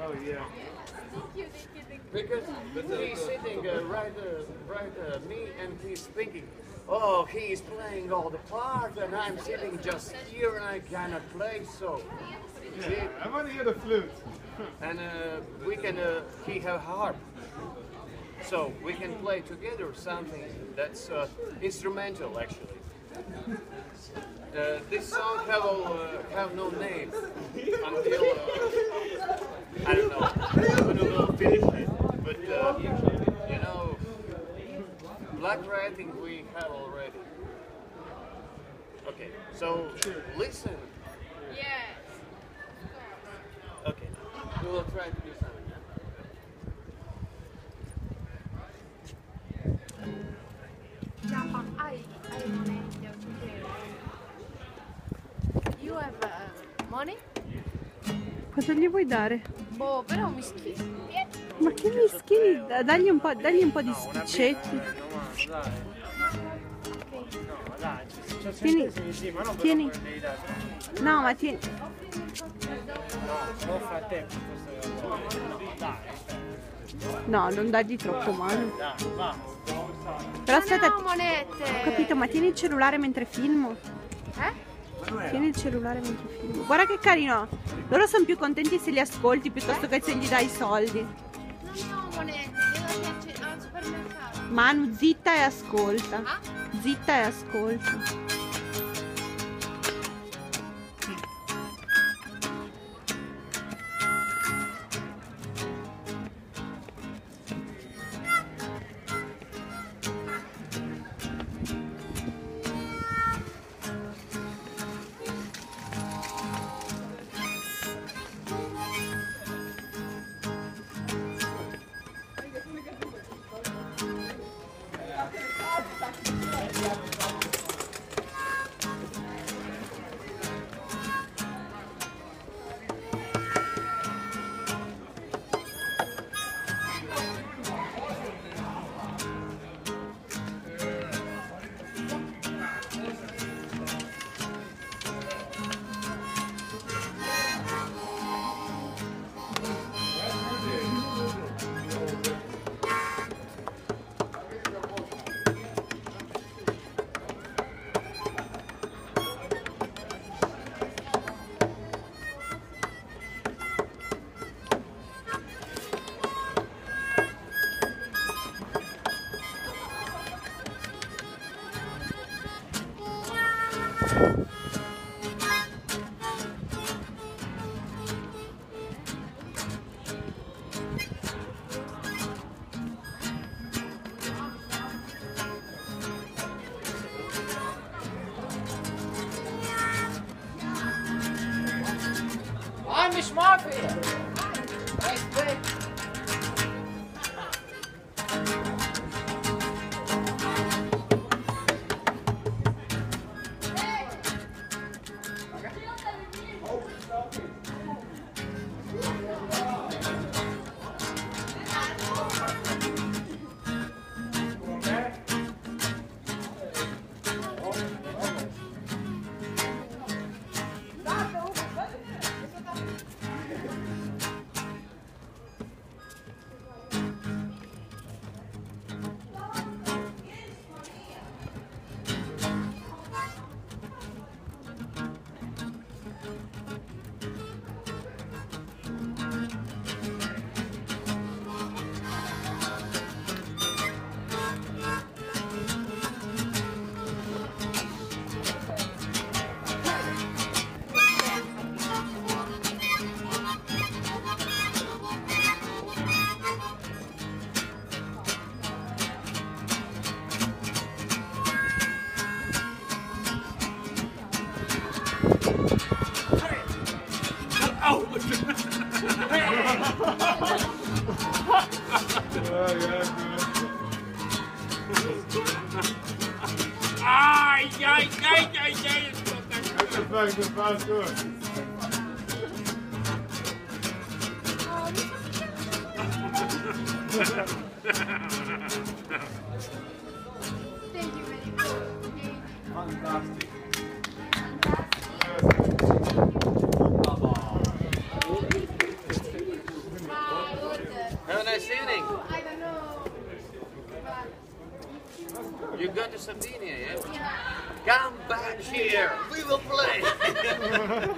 Oh yeah. Because he's sitting uh, right, uh, right uh, me, and he's thinking, oh, he's playing all the part, and I'm sitting just here, and I cannot play. So, yeah. I want to hear the flute. and uh, we can. Uh, he have harp, so we can play together something that's uh, instrumental, actually. Uh, this song have all, uh, have no name until uh, I don't know when we will finish it. But uh, you know, black writing we have already. Okay, so listen. Yes. Okay, we will try to do something. Japa, I, I money. You have uh, money? Cosa gli vuoi dare? Boh, però mi schifo. Ma che mi schifo? Dagli un po', dagli un po di spiccetti. Tieni, tieni. No, ma tieni. No, non dargli troppo mano. Però aspetta. Ho capito, ma tieni il cellulare mentre filmo. Eh? Tieni il cellulare mentre filmo. Guarda che carino. Loro sono più contenti se li ascolti piuttosto che se gli dai i soldi. Non ho monete, devo al supermercato. Manu, zitta e ascolta. Ah? Zitta e ascolta. Smop! Ai, ai, ai, ai, ai, That's the fact that fast good. Thank you very much. Fantastic. You go to Sardinia, yeah? Come back here. We will play.